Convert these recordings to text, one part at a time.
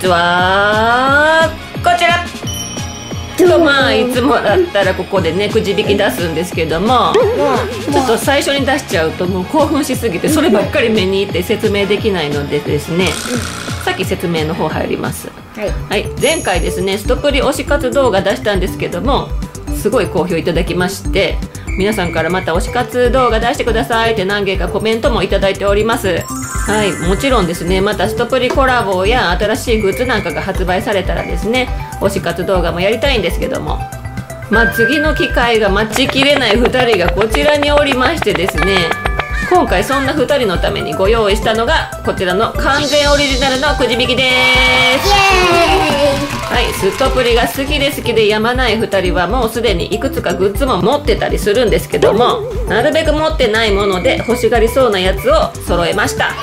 本日はこちら。とまあいつもだったらここでねくじ引き出すんですけどもちょっと最初に出しちゃうともう興奮しすぎてそればっかり目に入って説明できないのでですねさっき説明の方入ります。はい。はい。前回ですねストプリ推し活動画出したんですけどもすごい好評いただきまして皆さんからまた推し活動画出してくださいって何件かコメントもいただいておりますはいもちろんですね。またストプリコラボや新しいグッズなんかが発売されたらですね推し活動画もやりたいんですけども。まあ次の機会が待ちきれない2人がこちらにおりましてですね今回そんな2人のためにご用意したのがこちらの完全オリジナルのくじ引きです。はい、ストプリが好きで好きでやまない2人はもうすでにいくつかグッズも持ってたりするんですけどもなるべく持ってないもので欲しがりそうなやつを揃えました。やったー。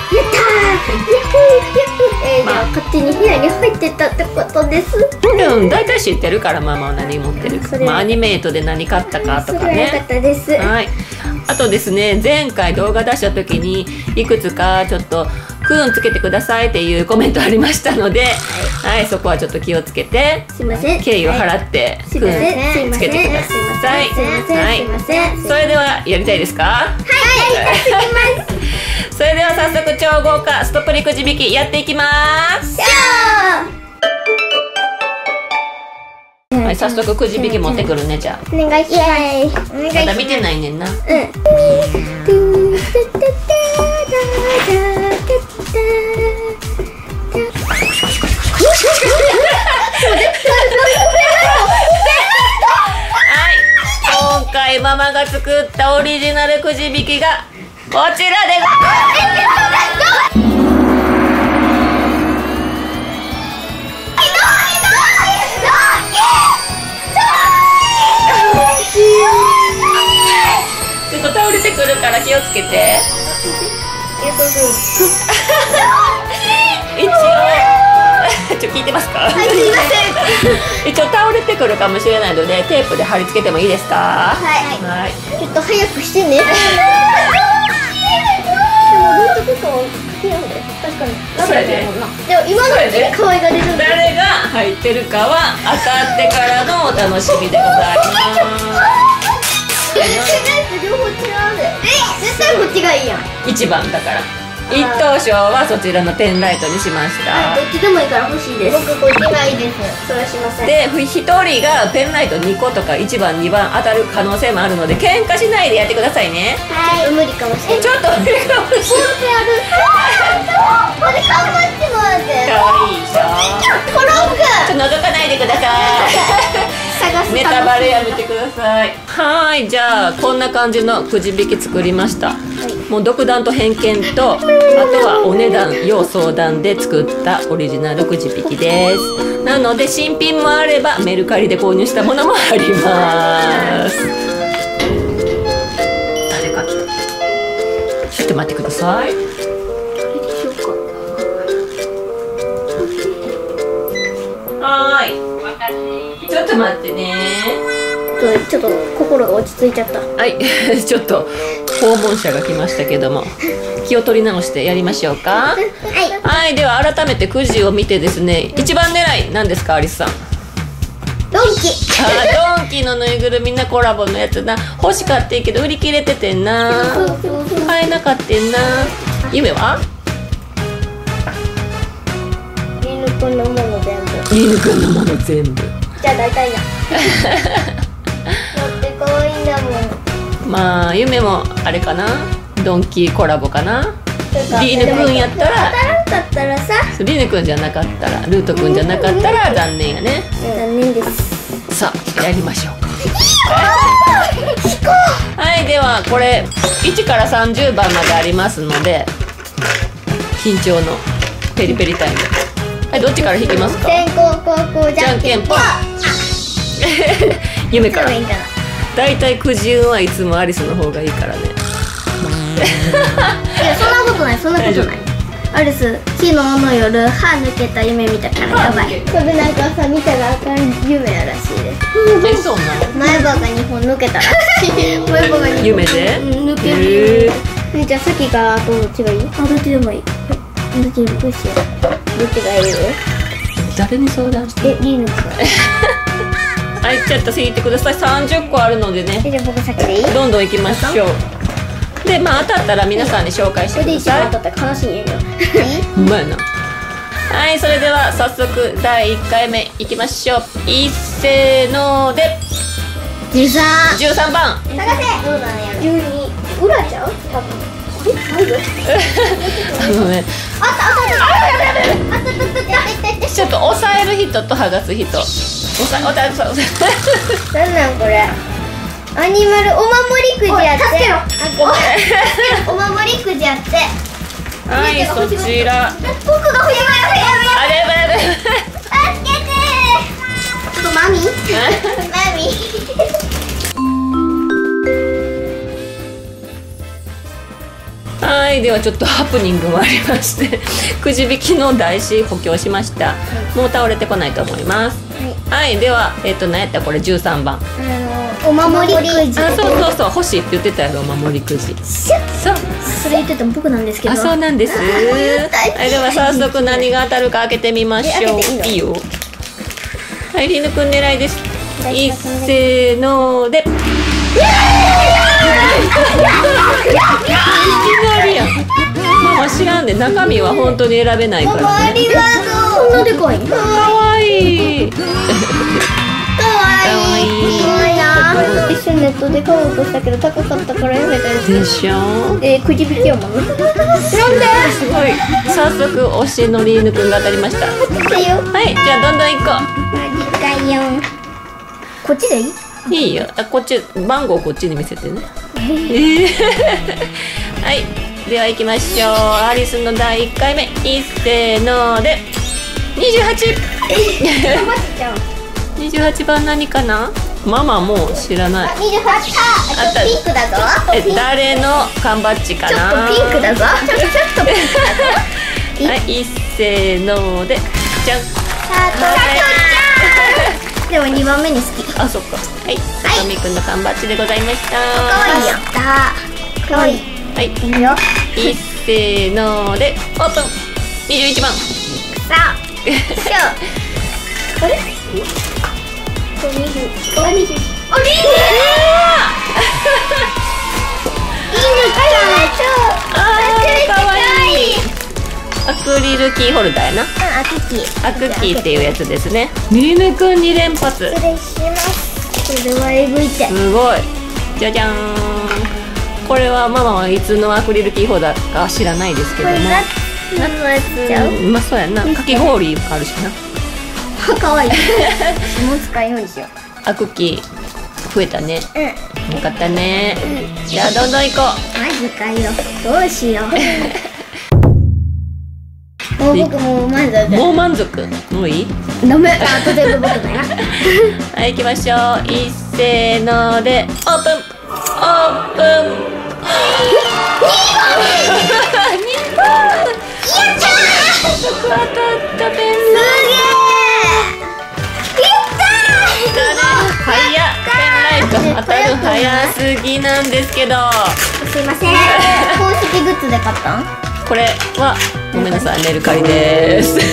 えー、じゃあ勝手に部屋に入ってたってことです。うん大体知ってるからママは何持ってるか、まあ、アニメートで何買ったかとかそれはよかねったです。はい。あとですね前回動画出した時にいくつかちょっと「クーンつけてください」っていうコメントありましたので、はい、そこはちょっと気をつけてすいません。敬意を払ってクーンつけてください。すいません。はい。すいません。それではやりたいですか？はい。やってきますそれでは早速超豪華ストップリくじ引きやっていきます。はい早速くじ引き持ってくるねじゃあ。お願いします。まだ見てないねんな。うんはい。今回ママが作ったオリジナルくじ引きがこちらです。るから気をつけて 一応 ちょ聞いてますか？すい一応倒れてくるかもしれないのでテープで貼り付けてもいいですか？はいはいちょっと早くしてね。でもルートとかは書けないんだよ。確かに。ででも今のうちに可愛が出るんだよ。誰が入ってるかは当たってからのお楽しみでございます 両方違うんだよ。絶対こっちがいいやん。一番だから一等賞はそちらのペンライトにしましたどっちでもいいから欲しいです。僕こっちがいいです。それはしません。で一人がペンライト2個とか1番2番当たる可能性もあるので喧嘩しないでやってくださいねはい。無理かもしれない。ちょっと無理かもしボールペンある。これ頑張ってもらって。れないかわいいでしょコロンちょっと覗かないでくださいネタバレやめてください。はいじゃあこんな感じのくじ引き作りました。もう独断と偏見とあとはお値段要相談で作ったオリジナルくじ引きです。なので新品もあればメルカリで購入したものもあります。誰か来た。ちょっと待ってくださいと待ってね。ちょっと心が落ち着いちゃった。はい、ちょっと訪問者が来ましたけども。気を取り直してやりましょうか。はい。はい。では改めてくじを見てですね。一番狙い何ですかアリスさん。ドンキ。あドンキのぬいぐるみなコラボのやつな。欲しかったけど売り切れててんな。買えなかったんな。夢は？リヌ君のもの全部。リヌくんのもの全部じゃあ大体だ。だって可愛いんだもん。まあ夢もあれかな。ドンキコラボかな。リヌくんやったら。当たらんかったらさ。リヌくんじゃなかったら。ルートくんじゃなかったら残念やね。残念です。さあやりましょうはいではこれ1から30番までありますので緊張のペリペリタイムはいどっちから引きますか？先攻後攻じゃんけんぽん。夢からいいんかな。だいたいくじ運はいつもアリスの方がいいからねいやそんなことないそんなことない。アリス昨日の夜歯抜けた夢見たからやばい。これなんかさ見たらあかん夢やらしいです。えそうなの？前歯が2本抜けたらしい。前歯が2本夢で？うん抜けへる。ねじゃあ先がどっちがいい？あどっちでもいい。どっちどっち？どっちがいい？誰に相談してえリーヌくん。はいちょっと引いてください。30個あるのでね。えじゃあ僕先でいい？こどんどん行きましょう。でまあ当たったら皆さんに紹介してください。ったら悲しい んやけどうまいな。はいそれでは早速第1回目いきましょう。一斉ので。13 13番探せ。どうなんやろ。12裏ちゃう？多分あのねちょっと抑える人と剥がす人ええ何なんこれアニマルお守りくじやってお守りくじやってはいそちら僕が振やばやば助けてちょっとマミマミはいではちょっとハプニングもありまして くじ引きの台紙補強しました。もう倒れてこないと思います。はい。ではえっ、と何やった？これ13番。あのお守りくじ。あそうそうそう欲しいって言ってたやろお守りくじ。そう。それ言ってたの僕なんですけど。あそうなんです。はいでは早速何が当たるか開けてみましょう。いいよはいりぬくん狙いです。いせーので。いきなりやママ知らんで中身は本当に選べない。からねありがとうこんなでかいかかわいい。わいい。かわいい。な一瞬ネットで買おうとしたけど高かったからやめたやつでしょえー、くじ引きやもんなんですごい早速推しのりぬくんが当たりましたはいじゃあどんどん行こマジかよこっちでいい。ういいよ。あこっち番号こっちに見せてね。えー。はい。では行きましょう。アリスの第1回目。一斉ので。28マジちゃん28番何かな？ママもう知らない。28かあった。ピンクだぞ。え誰の缶バッジかちょっな？とピンクだぞちょっとちょっとピンクだぞ。はい一斉ので。じゃん。さとちゃん。でも2番目に好きあそっか。はい。さとみくんの缶バッジでございました。かわいい。やったかわい。いはいいいよ一斉のでオープン。21番。さあ。しょあれ？これ？20あ20あれあ アクリルキーホルダーやな。あクッキー。アクッキーっていうやつですね。りぬくん2連発。失礼します。これはえぐいってすごい。じゃじゃーん。これはママはいつのアクリルキーホルダーか知らないですけども。これ夏夏のやつちゃう？うんまあそうやな。かき氷あるしな。あかわいい。もう使いようにしよアクキー増えたね。ううん。よかったね。じゃあどんどん行こマジかよ。どうしよう もう僕もう満足。うもう満足？もういい？ダメあと僕だよはい行きましょう。一斉のでオープン。オープン。2番やったー。当たったペンすげえ早っ。ペンライト。当たる早すぎなんですけど。すいません。公式グッズで買ったん？これはごめんなさいメルカリです。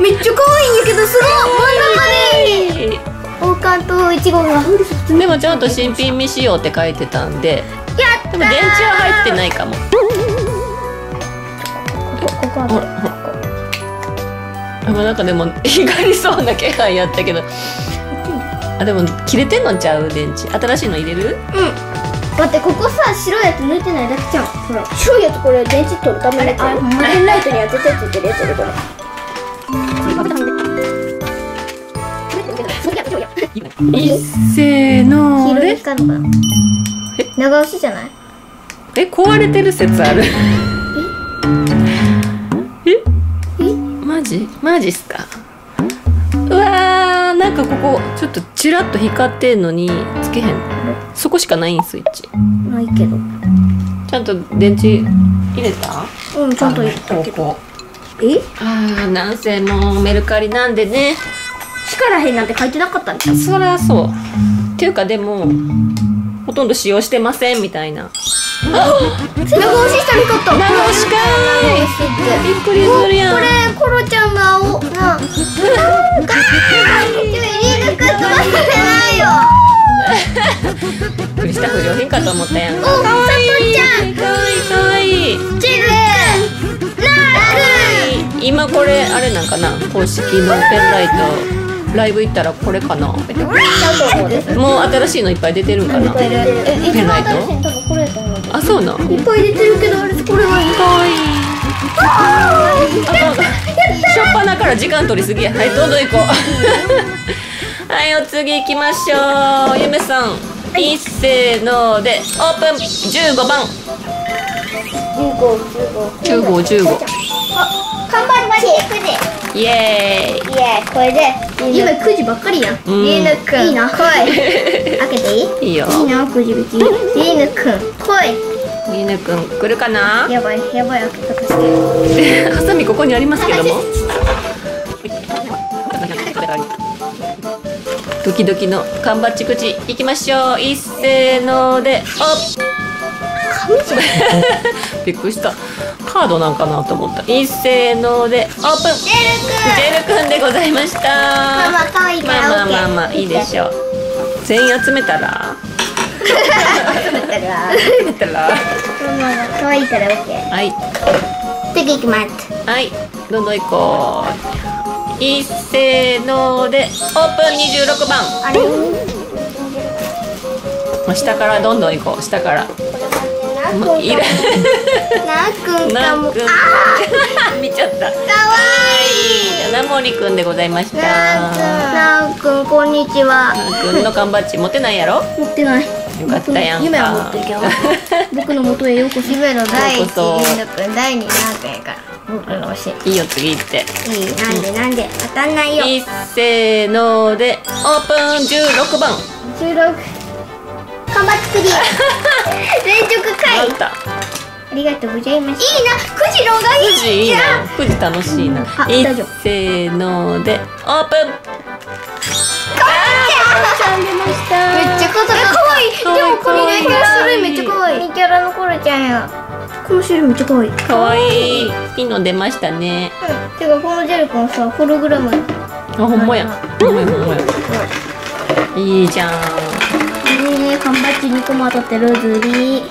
めっちゃ可愛いんやけどすごい。真ん中に王冠とイチゴが。でもちゃんと新品未使用って書いてたんで。やったでも電池は入ってないかも。こらほらあまあなんかでも光りそうな気配やったけど。あでも切れてんのちゃう？電池。新しいの入れる？うん待ってここさ白いやつ抜いてないだけじゃん。ほら白いやつこれ電池取るためのやつあペンライトには絶対ついてるやつでこれ。い光るのか。な長押しじゃない？え壊れてる説ある。え？マジ？マジっすか？ーなんかここちょっとチラッと光ってんのにつけへん。そこしかないんスイッチ。ないけど。ちゃんと電池入れた？うんちゃんと言った。けどえ？あーなんせもうメルカリなんでね。光らへんなんて書いてなかったんじゃんそらそう。っていうかでもほとんど使用してませんみたいな。長押しした押しかーいびっくりするやん。これコロちゃんの青な。あー入れるか飛ばさせないよびっくりした不良品かと思ったやんおさとちゃん。かわいいかわいいチー今これあれなんかな？公式のペンライトライブ行ったらこれかな。もうク新しいのいっぱい出てるんかな。え一番ペンライト新しいとあそうなんいっぱい出てるけどあれこれはかわい。しょっぱなから時間取りすぎや。はいどんどん行こう。はいお次行きましょう。ゆめさん。一せーのでオープン。15番。15 15 1515あ看板がチェックでイエーイ。これで今9時ばっかりやん。うん。リーヌくんいいな。来い。開けていい？いいよ。いいなくじ引き。リーヌくん来みぬくん来るかな？いやばいやばい開けたくして。ハサミここにありますけども。ドキドキの缶バッチ口いきましょう。一せーのでお びっくりした。カードなんかなと思った。一せーのでオープン。ジェルくんでございました。ママ可愛いからまあまあまあまあいいでしょう。全員集めたら。だから集めたら。ママ可愛いから OK はい。次行きます。はい、どんどん行こう。一せーので、オープン26番。あれ？下からどんどん行こう。下から。もういる。なくんかもなくん。見ちゃった。かわいいナモリくんでございました。なくんこんにちはなくんの缶バッジ持ってないやろ？持ってないよかったやんか。夢は持ってるけど 僕の元へようこそ夢の第一ようこそリンくん第二なんかやから僕が教えいいよ、次行って。いいなんでなんで当たんないよ一せーので、オープン16番。16頑張ってクリア連続回。ありがとうございます。いいな。くじのがいい。くじいいな。くじ楽しいな。あ一大丈夫。せーので、オープン。ちゃん出ました。めっちゃ可愛い。でもこのキャラ種類めっちゃ可愛い。ミキャラのコロちゃんや。この種類めっちゃ可愛い。かわい。い。の出ましたね。うん。てかこのジェル君さホログラム。あ、ほんまや。ほんまや、ほんまや。いいじゃん。ねえ缶バッジ2個も当たってるズリー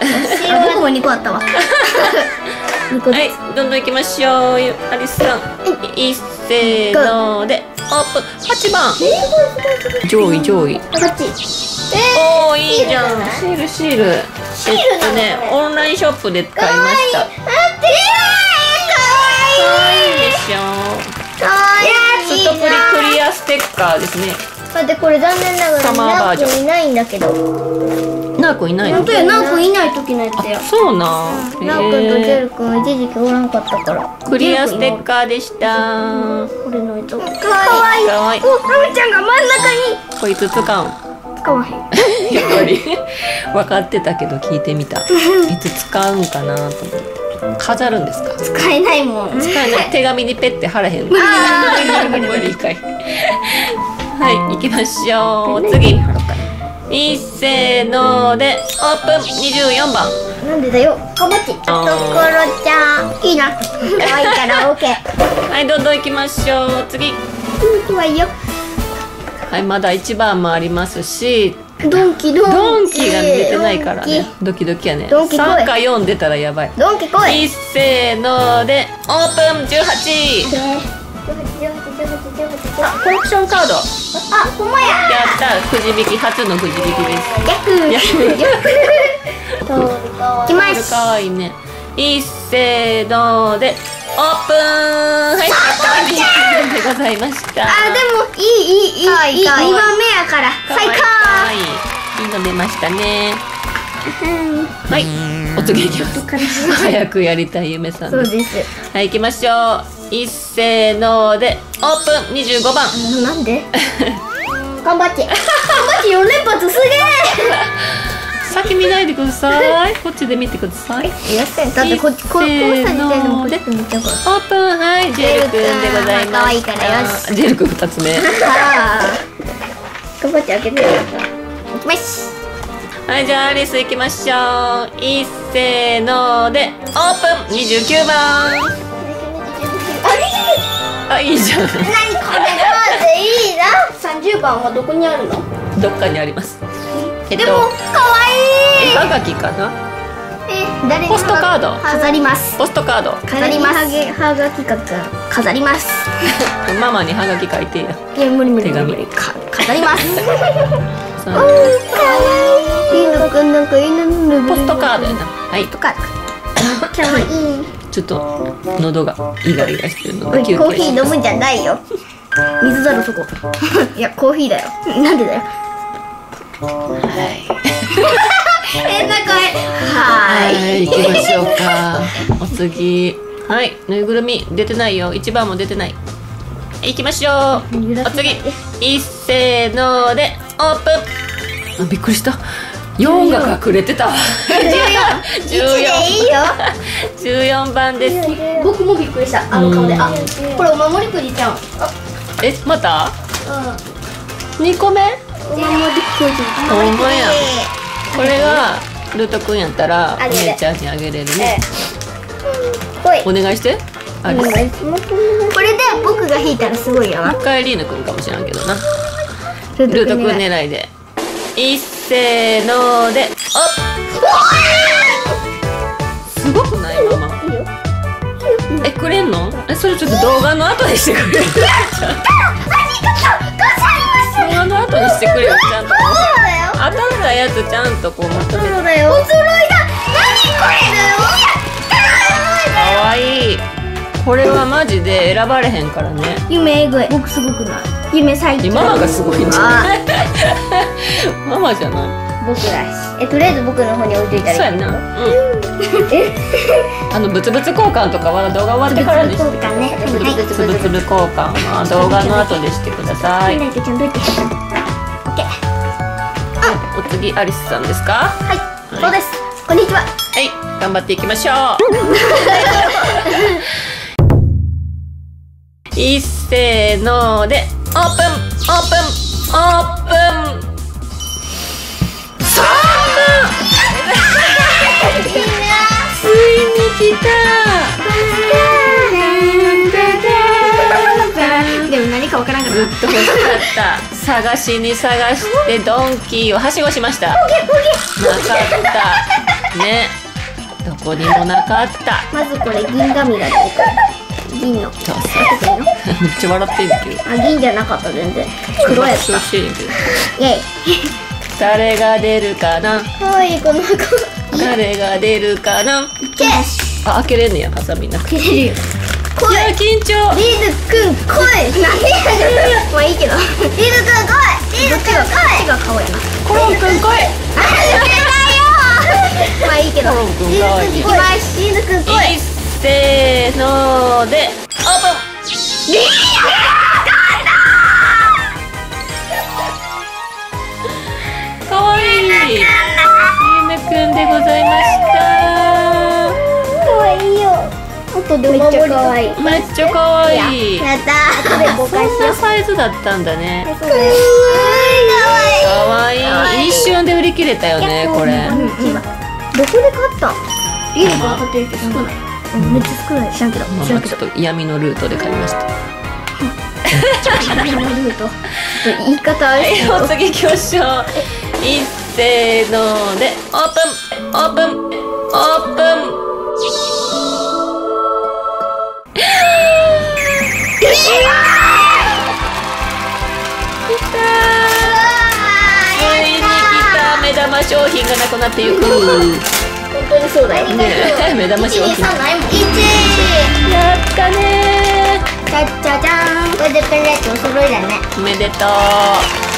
あ僕も2個あったわ2個はい、どんどん行きましょう。ゆアリスさん。一せーので、オープン。八番。上位、上位。バッジおー、いいじゃん。シール、シール。えっとね、オンラインショップで買いました。待ってかわいいでしょ。かわいいストプリクリアステッカーですね。待ってこれ残念ながらサマーバージョン。ナー君いないんだけど。ナーくんいないの？本当やナー君いない時のやつやそうなん？ナー君とジェへル君一時期おらんかったから。ークリアステッカーでした。これのやつかわいいかわいい。おラムちゃんが真ん中こいつ使うん？に使わへん。やっぱり。分かってたけど聞いてみた。いつ使うんかなと思って。飾るんですか？使えないもん。使えない。手紙にペッて貼らへん 無理かいはい行きましょう。次。いっせーのでオープン。24番。なんでだよ。かぼちところちゃん。いいな。可愛いからオッケーはいどんどん行きましょう。次。可愛いよ。はいまだ1番もありますし。ドンキドンキ。ドンキが出てないからね。ドキ。ドキやね。ドンキ来い。3か4出たらやばい。ドンキ来い。いっせーのでオープン。18コレクションカード。あ、ほんまや。やった。くじ引き、初のくじ引きです。逆。逆。きますかわいいね一斉せーでオープン。はい、最高にでございました。あ、でもいい、いい、いい、いい二番目やから。最高。いい。の出ましたね。はい、お次いきます。早くやりたい夢さん。そうです。はい、行きましょう。いっせーのでオープン25番。なんで？頑張って。頑張って4連発すげ先見ないでください。こっちで見てください。えやっだってこっちここの時点でもこっち見ちゃうからオープン。はいジェルくんでございます。可愛いからよし。ジェルくん2つ目。あ 頑張って開けていきますはいじゃあアリス行きましょう。いっせーのでオープン。29番あいいじゃん。何これ？いいな。30番はどこにあるの？どっかにあります。えっとでもかわい。い絵はがきかな？えポストカード。飾ります。ポストカード。飾ります。はがきか飾ります。ママにはがき書いてやいや無理無理手紙。か飾ります。そのかわいい。いいのくんなんかいいのぬポストカードやな。はい。とかかわいいちょっと喉がイガイガしてるのでコーヒー飲むんじゃないよ水だろそこ いやコーヒーだよなんでだよはい えな声ははい、行きましょうか。お次。はい、ぬいぐるみ出てないよ。一番も出てない。行きましょう。お次。いっせーので、オープン。あ、びっくりした。四が隠れてたわ。14十1でいいよ十四番です。僕もびっくりしたあの顔であこれお守りくじちゃんあえ、また？うん二個目？お守りくじほんまやこれが。ルートくんやったら、お姉ちゃんにあげれるね。お願いして。これで僕が引いたらすごいよな一回リーヌくんかもしれんけどな。ルートくん狙いで。いっせーので、おすごくないママ。え、くれんの？え、それちょっと動画の後にしてくれる動画の後にしてくれよ、ちゃんと。当たったやつちゃんとこうまとめて。お揃いだ何これだかわいい。これはマジで選ばれへんからね。夢えぐい僕すごくない夢最強ママがすごいんじゃない ママじゃない。僕らしえとりあえず僕の方に置いといたらいいそうやな。うん。あの物々交換とかは動画終わってからにして。交換ね。つぶつぶつぶつぶ交換は動画の後でしてください。見ないとちゃんと置いてオッケー。お次アリスさんですか？ははい。そうです。こんにちは。い。頑張っていきましょう。いっせーのでオープン。オープン。オープン。来た。でも何かわからんかった。ずっと欲しかった。探しに探してドンキーをはしごしました。なかった。ね。どこにもなかった。まずこれ銀紙が出てくる銀の。めっちゃ笑ってんだけど。あ銀じゃなかった全然。黒やった。イェイ。誰が出るかな。はいこの箱誰が出るかな？ケあ開けれんねやハサミな。くていや緊張。リーズくん来い。なんでやまあいいけど。リーズくん来い。リーズくん来いこっちが顔やなコロンくん来いあ抜けたよ。まあいいけど。コロンくんリかわい。いリーズくん来い。せーのでオープン。かわいいくんでございました。かわいいよあとでめっちゃかわい。いめっちゃかわい。いやった。ー後で公開しよそんなサイズだったんだね。うかわかわい。い。一瞬で売り切れたよねこれ。どこで買ったリーズが当た？ってる人少な？いうん。めっちゃ少ない。知らんけどまあ知らんけど。ちょっと闇のルートで買いました。ルート。ちょっと言い方あれはいお次行きましょう。いっせーのでオープンオープンオープン。商品がなくなって本当にそうだよ。ねえ目玉商品。123ないもん1やったねじゃじゃじゃーんこれでペンライトお揃いだね。ーおめでとう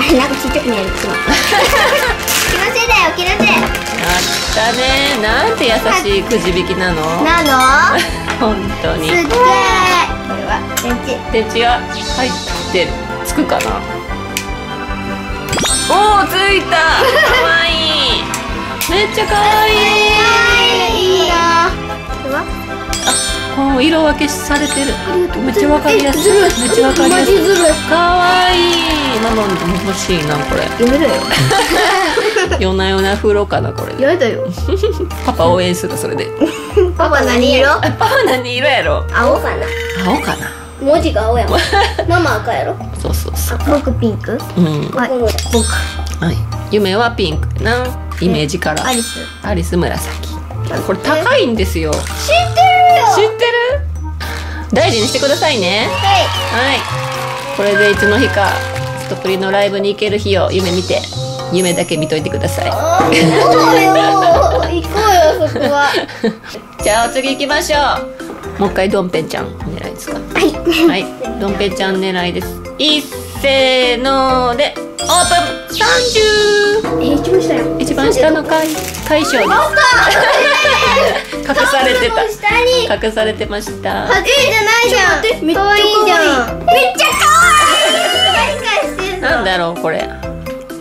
あれなんかちっちゃく見えるいつも。気のせいだよ気のせい。やったね。なんて優しいくじ引きなの？なの？本当に。すっげー。これは電池電池が入ってる。つくかな？おおついた。かわい。いめっちゃかわい。いい。いなこれは？この色分けされてるめっちゃわかりやすい。めっちゃわかりやすい。かわい。い。ママ欲しい。なこれやだよ夜な夜な風呂かなこれでやだよパパ応援するそれでパパ何色あパパ何色やろ青かな青かな文字が青やもんママ赤やろそうそうそう僕ピンクうんはい。僕はい。夢はピンクやなイメージカラーアリスアリス紫これ高い。んですよ知ってるよ知ってる？大事にしてくださいね。ははい。これでいつの日かストプリのライブに行ける日を夢見て夢だけ見といてください。行こうよ。行こうよそこは。じゃあお次行きましょう。もう一回ドンペンちゃん狙いですか？はい。はい。ドンペンちゃん狙いです。いっせーので。オープン。30え一番下よ。一番下の回解消です。隠されてた。下に。隠されてました。初めじゃないじゃん。めっちゃ可愛い。じゃんめっちゃ可愛い。なんだろうこれ。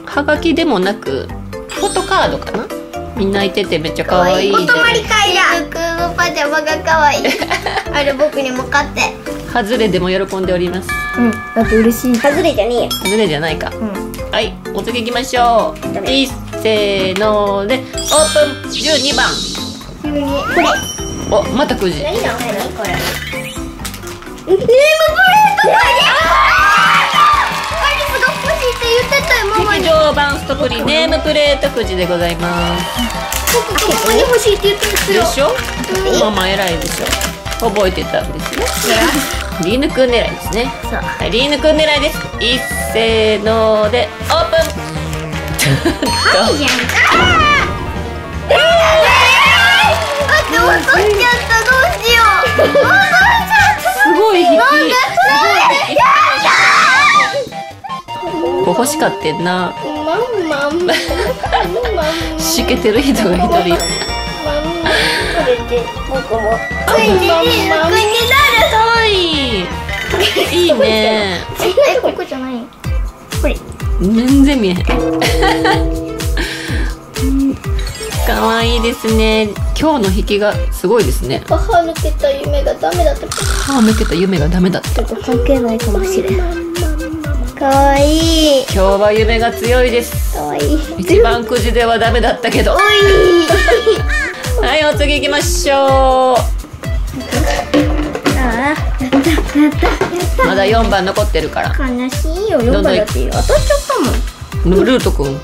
はがきでもなくフォトカードかな？みんないててめっちゃ可愛いお泊まり会だ僕のパジャマが可愛い。あれ僕に向かって。ハズレでも喜んでおります。うんだって嬉しい。ハズレじゃねえよ。ハズレじゃないか。うんはいお次行きましょう。いっせーのでオープン12番急にこれ。おまたくじ。何だ何これ。ネームプレートがアリスが欲しいって言ってたよママに劇場版ストプリネームプレートくじでございます僕がママに欲しいって言ってるんですよでしょママ偉いでしょ覚えてたんですねリーヌくん狙いですね。そう。はい、リーヌくん狙いです。いっせーのでオープン。いいじゃんあーえー、待って分かっちゃったどうしよう分かっちゃったすごい引きなんでこう欲しかってんなマンマンマンしけてる人が一人これで僕もついになる。かわいい。いいね。えここじゃないこれ。全然見えへん。かわいいですね。今日の引きがすごいですね。母抜けた夢がダメだった歯向けた夢がダメだって。ちょっと関係ないかもしれん。かわいい今日は夢が強いです。かわいい。一番くじではダメだったけど。おいはいお次行きましょう。まだ4番残ってるから。悲しいよ4どんどん番だって。当たっちゃったもん。ルートくん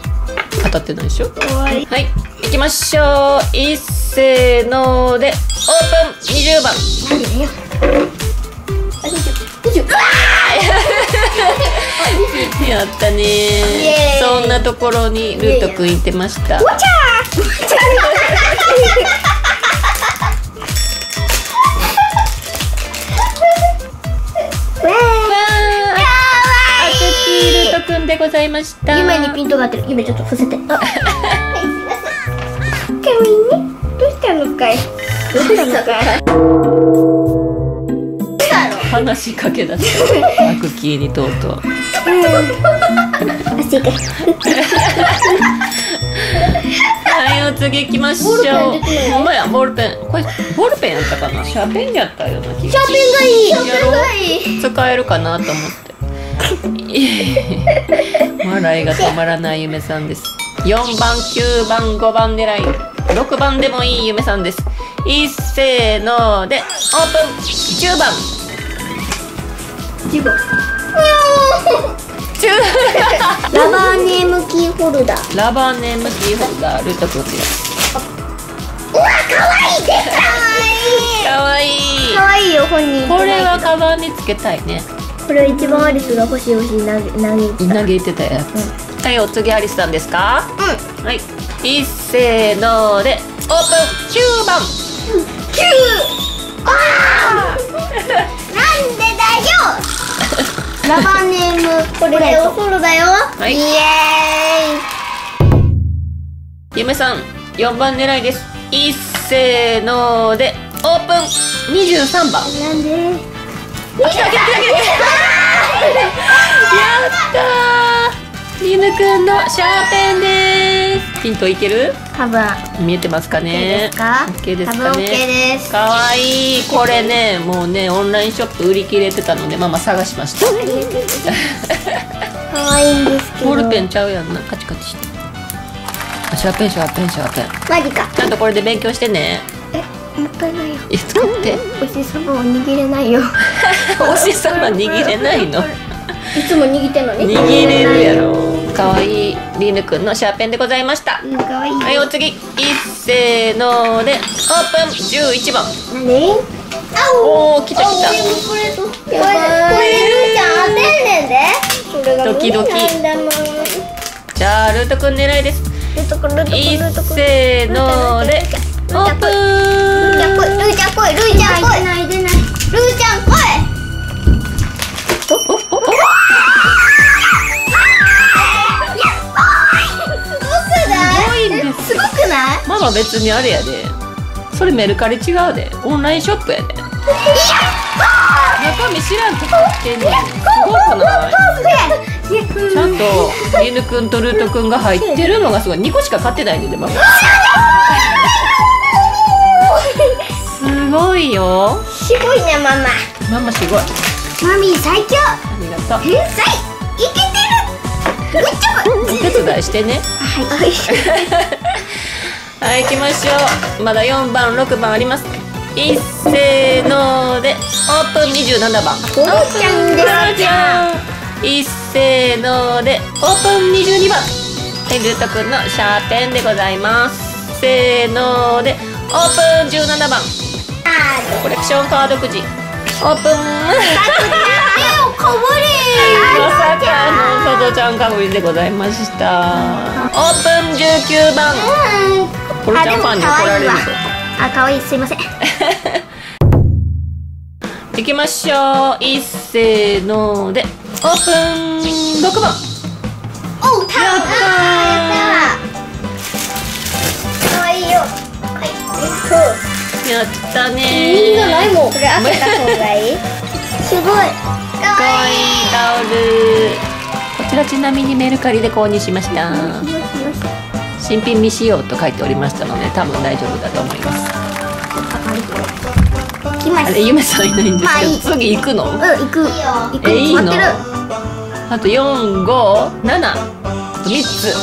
当たってないでしょ？はい行きましょう。いっせーのでオープン。20番。何だよ。あ20 20うわ やったね。そんなところにルートくんいてました。くんでございました。夢にピントが当てる。夢ちょっと伏せて。あ。はいすいません。かわいいねどうしたのかいどうしたのかい話しかけだった。アクキーにとうとう。足がはいお次行きましょう。ボールペン出てないほんまやボールペン。これボールペンやったかな？シャーペンやったような気がシャーペンがいい。シャーペンがいい使えるかなと思って。笑いが止まらない夢さんです。4番9番5番狙い。6番でもいい夢さんです。いっせーのでオープン。10番15 10ラバーネームキーホルダー。ラバーネームキーホルダールートくんち。うわかわいい。でかかわい。いわいいかわいいよ本人。これはカバンにつけたいね。これ一番アリスが欲しい欲しい投げ投げ投げてたやつ、はいお次アリスさんですか？うん。はい。いっせーのでオープン。9番。キューあーなんでだよラバーネームこれだよソロだよ。はい。イエゆめさん4番狙いです。いっせーのでオープン。23番ーイなんで？来た来た来た来たやったーりぬくんのシャーペンです。ヒントいける？多分。見えてますか OK でねすか OK ですか OK ねです。かわいい。これねもうねオンラインショップ売り切れてたのでママ探しました。可愛いんですけど。ボールペンちゃうやんな。カチカチして。あシャーペンシャーペンシャーペン。マジか。ちゃんとこれで勉強してね。えもったいないよ。いつ使って。おしそばを握れないよ。おしさま握れないの。いつも握ってんのに？握れるいいりぬくんのシャーペンでございました。うんかわいい。はいお次。いっせーのでオープン。11番。何お。お来た来た。これとこれちゃん当てんねんで。それがドキドキじゃあルートくん狙いです。ルートくんルートくん。ルいっせーのでオープルーちゃん。ン来いルーちゃん来いルーちゃん来いルーちゃん来い。おおおすない？ママ別にあれやで。それメルカリ違うで。オンラインショップやで。中身知らんとこってんねん。すごくない？ちゃんとりぬくんとルートくんが入ってるのがすごい。2個しか買ってないねんでママすごいよ。すごいねママ。ママすごい。あマミー最強。りがとう。天才。いけてる。お手伝いしてね。はい はい行きましょう。まだ4番6番あります。いっせーのでオープン27番。おもちゃんです。じゃんいっせーのでオープン22番。はいルートくんのシャーペンでございます。せーのでオープン17番。あコレクションカードくじ。オープンかぶれまさかのさとちゃんかぶりでございましたオープン19番コロちゃん。ファンに怒られるぞあ可愛い。すいません。行きましょう。いっせーので。オープン。6番。おうたやったー。やった可愛いよ。はいやったねみんなないもん。これ開けた方がいい？すごいかわいいタオルこちらちなみにメルカリで購入しました。新品未使用と書いておりましたので多分大丈夫だと思います。あれゆめさんいないんですけど、まあい。い次行くの？たうん行く。行く。えいいの？あと457あと3つ。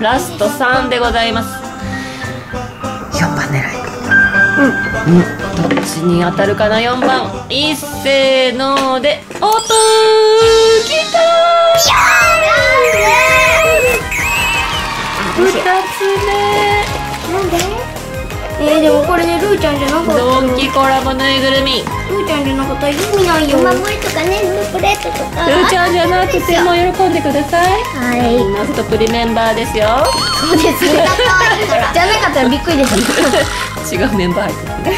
ラスト3でございます。4番狙い。うん、うん、どっちに当たるかな？4番。いっせーのでオープン。きたー！2つ目。なんで？えー、でもこれねルーちゃんじゃなかったドンキコラボぬいぐるみ。ルーちゃんじゃなかったら意味ないよ。お守りとかねループレートとか。ルーちゃんじゃなくても喜んでください。はい。ノストプリメンバーですよ。そうですね。じゃなかったらびっくりです 違うメンバー入ってる。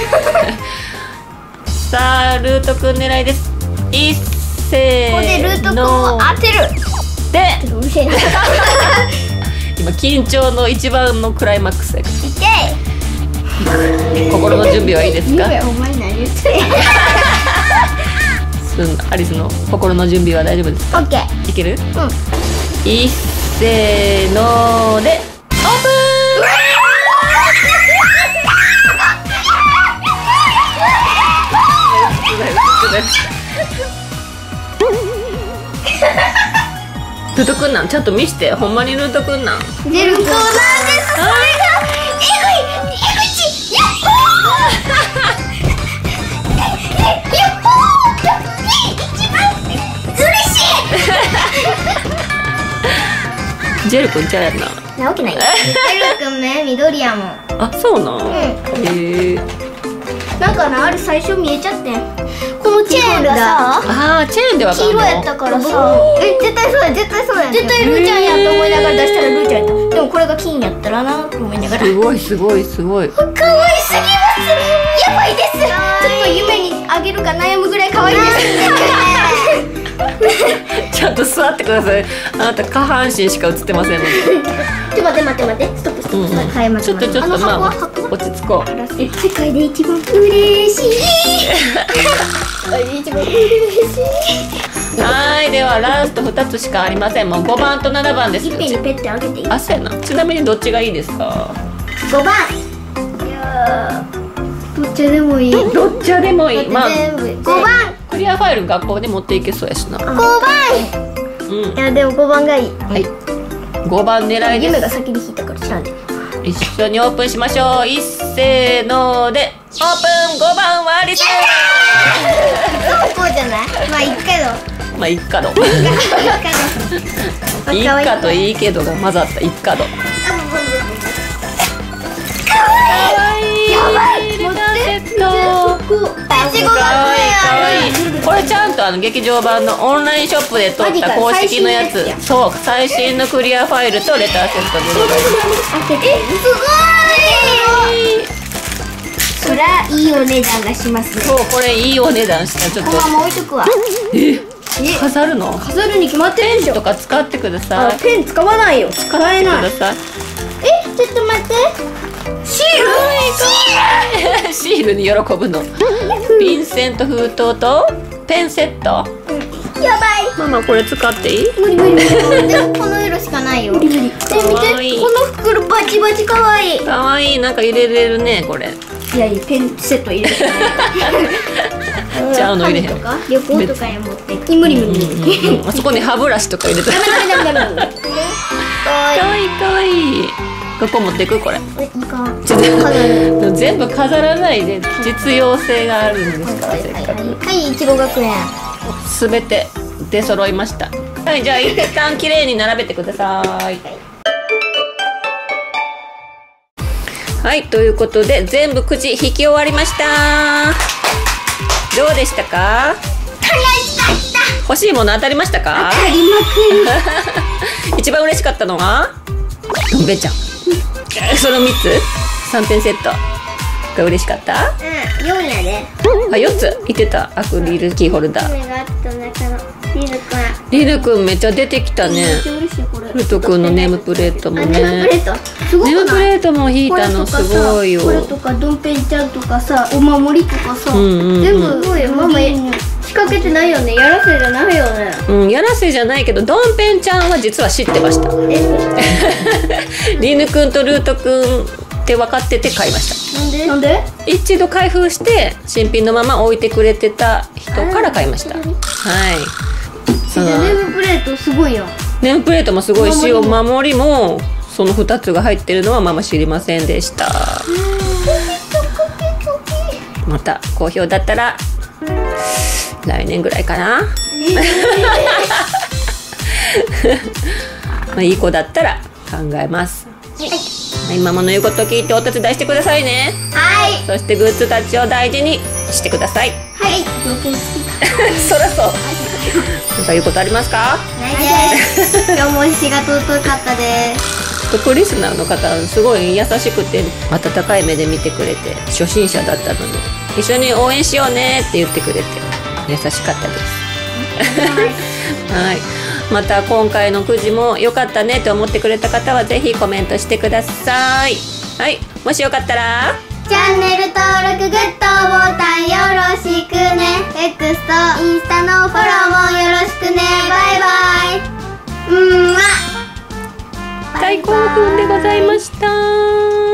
さあルートくん狙いです。いっせここでルートー君をの当てる。で。今緊張の一番のクライマックスやか心の準備はいいですか？お前何言ってすんアリスの心の準備は大丈夫ですか？オッケー。いける？うん。いっせーのでンルートくんなんちゃんと見してほんまにルートくんなんなんですそれがえぐいえぐちやっほーやっほー一番嬉しいジェルくんちゃうやんな。なわけない。よてるくん目緑やもん。あそうなん、ん。へえなんかなあれ最初見えちゃってんチェーンがさあーチェーンでわかんの？黄色やったからさ。え絶対そうや絶対そうや絶対ルーちゃんやと思いながら出したらルーちゃんやった。でもこれが金やったらなと思いながら。すごいすごいすごい。可愛すぎます。やばいです。ちょっと夢にあげるか悩むぐらい可愛いです。ちゃんと座ってください。あなた下半身しか映ってませんのでちょ待って待って待って。ストップストップ、うん。はい待ちょっとちょっとまあ落ち着こう。世界で一番嬉しい はいではラスト2つしかありません。もう5番と7番です。いっぺんにペッてあげていい？あそうやな。ちなみにどっちがいいですか？5番。いやーどっちでもいい。どっちでもいい。まあ全部。5番。クリアファイル学校に持っていけそうやしな。5番。うん。いやでも5番がいい。はい。5番狙いです。夢が先に引いたから知らんね一緒にオープンしましょう。一せーのでオープン5番はアリスこうじゃない？まあいいけどまあ一角度い い一角といいけどが混ざった。一角度かわいい。やばいレターセットこれちゃんとあの劇場版のオンラインショップで撮った公式のやつ。そう。最新のクリアファイルとレターセットでございます値段がしますね。そうこれいいお値段した。ちょっこのまま置いとくわ。と飾るの？飾るに決まってるでしとか使ってください。ペン使わないよ。使えください。え？ちょっと待って。シール？シール？に喜ぶの。ピンセント封筒とペンセット。やばいママこれ使っていい？無理無理無理。でもこの色しかないよ。無理無理。え見て。この袋バチバチかわい。いかわい。いなんか入れれるねこれ。いやいやペンセット入れて。ちゃうの入れへんとか旅行とかに持って無理無理無理。あそこに歯ブラシとか入れて。ダメダメダメダメ。かわいいかわい。いここ持ってくこれ。全部飾らないで実用性があるんですからはいせっかくはい。はいはいいちご学園。すべて出揃いました。はいじゃあ一旦綺麗に並べてください。はいということで全部くじ引き終わりました。どうでしたか？欲しいもの当たりましたか？一番嬉しかったのは？どんべちゃん。その3つ。3点セット。が嬉しかった？くうん4やで。あ4つ。いってた。アクリルキーホルダーリルくんリルくんめっちゃ出てきたね。めっちゃ嬉しいこれ。ルトくんのネームプレートもあネームプレねート。すごくない？ネームプレートも引いたのすごいよ。これとかドンペンちゃんとかさお守りとかさ、うんうんうん。全部すごいよ。ママ仕掛けてないよね。やらせじゃないよね。うんやらせじゃないけどドンペンちゃんは実は知ってました。え？リヌくんとルートくんって分かってて買いました。なんで？なんで？一度開封して新品のまま置いてくれてた人から買いました。はいそのネームプレートすごいよ。ネームプレートもすごいしおお守守りもその2つが入ってるのはママ知りませんでした。また好評だったら来年ぐらいかな。まあいい子だったら考えます。はい。ママの言うことを聞いてお手伝いしてくださいね。はい。そしてグッズたちを大事にしてください。はい。そらそうなんか言うことありますか？ないです。今日も日が尊かったです。トップリスナーの方すごい優しくて温かい目で見てくれて初心者だったのに一緒に応援しようねって言ってくれて優しかったです。はい。また今回のくじも良かったねと思ってくれた方はぜひコメントしてください。はい。もしよかったら？チャンネル登録グッドボタンよろしくね。X とインスタのフォローもよろしくね。バイバイ。うんま。大興奮でございました。